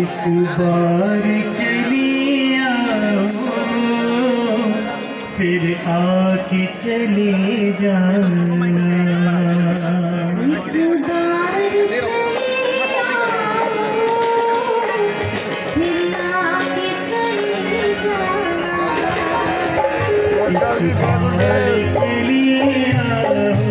एक बार चली आओ फिर आके चले जाना। एक बार चली आओ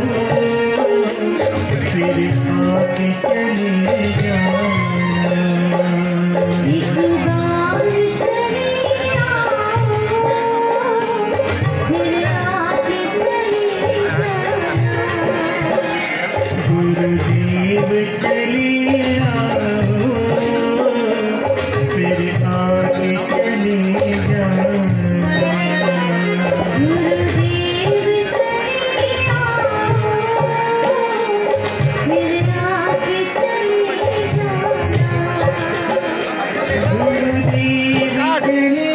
Amen.